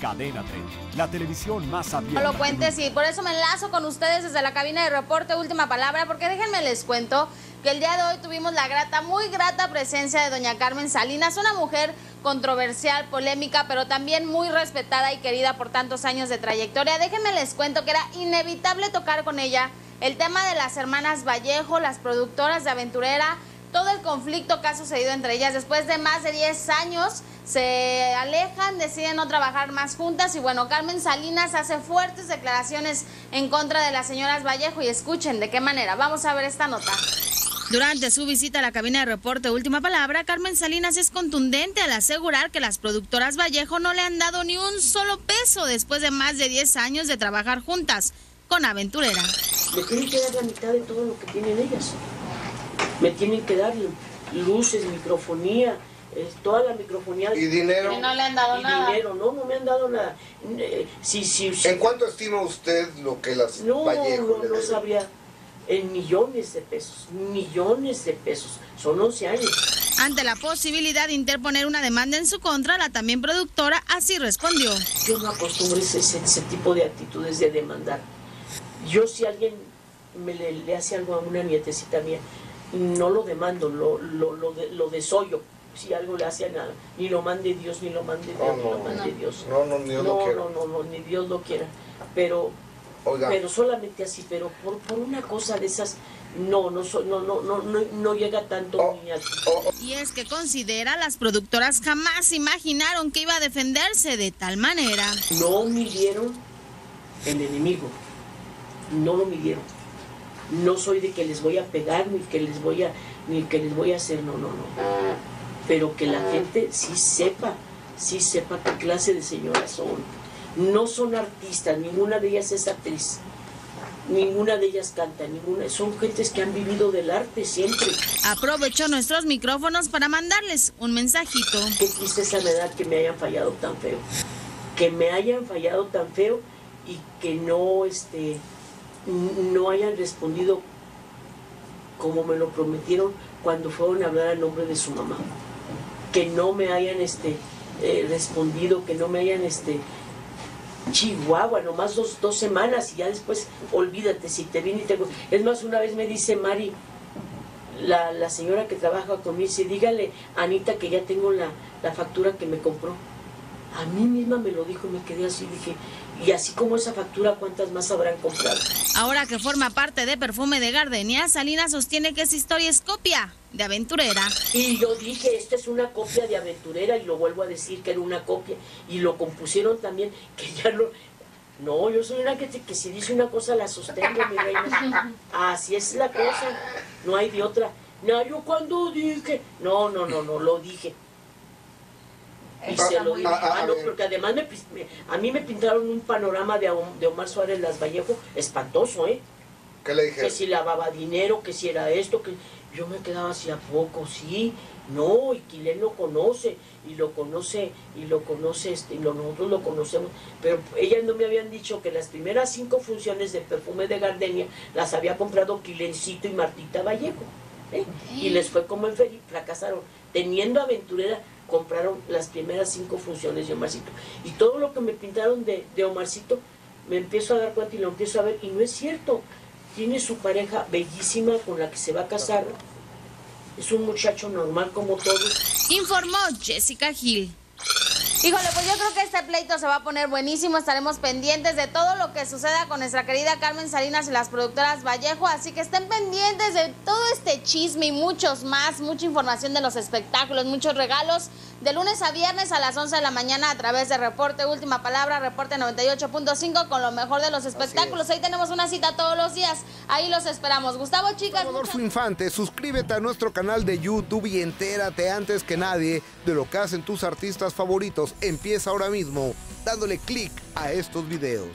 Cadena 30, la televisión más abierta. No lo cuentes y por eso me enlazo con ustedes desde la cabina de reporte Última Palabra, porque déjenme les cuento que el día de hoy tuvimos la grata, muy grata presencia de doña Carmen Salinas, una mujer controversial, polémica, pero también muy respetada y querida por tantos años de trayectoria. Déjenme les cuento que era inevitable tocar con ella el tema de las hermanas Vallejo, las productoras de Aventurera, todo el conflicto que ha sucedido entre ellas. Después de más de 10 años se alejan, deciden no trabajar más juntas y bueno, Carmen Salinas hace fuertes declaraciones en contra de las señoras Vallejo y escuchen de qué manera. Vamos a ver esta nota. Durante su visita a la cabina de reporte Última Palabra, Carmen Salinas es contundente al asegurar que las productoras Vallejo no le han dado ni un solo peso después de más de 10 años de trabajar juntas con Aventurera. Me tienen que dar la mitad de todo lo que tienen ellas. Me tienen que dar luces, microfonía, toda la microfonía. ¿Y dinero? Que no le han dado y nada. dinero, no, no me han dado nada. Eh, sí, sí, sí. ¿En cuánto estima usted lo que las No, Vallejo no, no sabría. En millones de pesos, millones de pesos. Son 11 años. Ante la posibilidad de interponer una demanda en su contra, la también productora así respondió. Yo no acostumbro ese, ese, ese tipo de actitudes de demandar. Yo si alguien me le, le hace algo a una nietecita mía, no lo demando, lo, lo, lo, de- lo desollo. Si algo le hace a nada, ni lo mande Dios, ni lo mande Dios, No, ni no, lo mande no. Dios. No, no, ni Dios lo no, quiera. no, no, no, ni Dios lo quiera. Pero, Oiga, pero solamente así, pero por, por una cosa de esas, no, no, no, no, no, no, llega tanto Oh, ni oh, oh, Y es que considera las productoras jamás imaginaron que iba a defenderse de tal manera. no midieron el enemigo, no lo midieron. No soy de que les voy a pegar ni que les voy a ni que les voy a hacer, no, no, no. Pero que la gente sí sepa, sí sepa qué clase de señoras son. No son artistas, ninguna de ellas es actriz. Ninguna de ellas canta, ninguna, son gentes que han vivido del arte siempre. Aprovechó nuestros micrófonos para mandarles un mensajito. Qué tristeza me da que me hayan fallado tan feo. Que me hayan fallado tan feo y que no, este, no hayan respondido como me lo prometieron cuando fueron a hablar al nombre de su mamá. Que no me hayan este, eh, respondido, que no me hayan este, Chihuahua, nomás dos, dos semanas y ya después olvídate si te viene y te... Es más, una vez me dice Mari, la, la señora que trabaja conmigo, dice, dígale a Anita que ya tengo la, la factura que me compró. A mí misma me lo dijo me quedé así, dije, y así como esa factura, ¿cuántas más habrán comprado? Ahora que forma parte de Perfume de Gardenia, Salinas sostiene que esa historia es copia de Aventurera. Y yo dije, esta es una copia de Aventurera y lo vuelvo a decir que era una copia. Y lo compusieron también, que ya no... No, yo soy una que, que si dice una cosa la sostengo, mi reina. Así es la cosa, no hay de otra. No, yo cuando dije... No, no, no, no, lo dije. Y se lo dije. Ah, ah, Ah, no, a ver. porque además me, me- a mí me pintaron un panorama de, Om- de Omar Suárez Las Vallejo espantoso, ¿eh? ¿qué le dije? que si lavaba dinero, que si era esto, que yo me quedaba así a poco, sí, no, y Quilén lo conoce, y lo conoce, y lo conoce, este, y lo- nosotros lo conocemos, pero ellas no me habían dicho que las primeras cinco funciones de perfume de Gardenia las había comprado Quilencito y Martita Vallejo, ¿eh? y les fue como en feria, fracasaron, teniendo aventurera, compraron las primeras cinco funciones de Omarcito, y todo lo que me pintaron de, Omarcito, me empiezo a dar cuenta y lo empiezo a ver, y no es cierto, tiene su pareja bellísima con la que se va a casar. Es un muchacho normal como todos. Informó Jessica Gil. Híjole, pues yo creo que este pleito se va a poner buenísimo. Estaremos pendientes de todo lo que suceda con nuestra querida Carmen Salinas y las productoras Vallejo. Así que estén pendientes de todo este chisme y muchos más. Mucha información de los espectáculos, muchos regalos. De lunes a viernes a las 11 de la mañana a través de Reporte Última Palabra, Reporte 98.5 con lo mejor de los espectáculos. Ahí tenemos una cita todos los días. Ahí los esperamos. Gustavo, chicas. muchas- Rodolfo Infante, suscríbete a nuestro canal de YouTube y entérate antes que nadie de lo que hacen tus artistas favoritos. Empieza ahora mismo dándole clic a estos videos.